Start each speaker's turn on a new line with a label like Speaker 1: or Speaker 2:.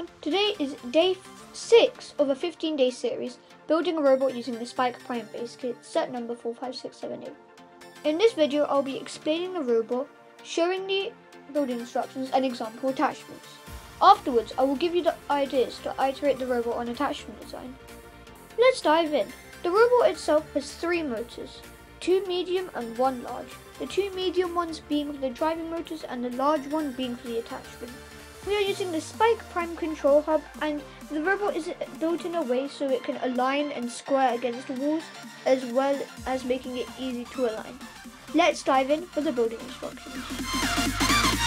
Speaker 1: everyone. Today is day 6 of a 15 day series building a robot using the Spike Prime base kit set number 45678. In this video I'll be explaining the robot, showing the building instructions and example attachments. Afterwards I will give you the ideas to iterate the robot on attachment design. Let's dive in. The robot itself has three motors, two medium and one large. The two medium ones being for the driving motors and the large one being for the attachment. We are using the Spike Prime control hub and the robot is built in a way so it can align and square against the walls as well as making it easy to align. Let's dive in for the building instructions.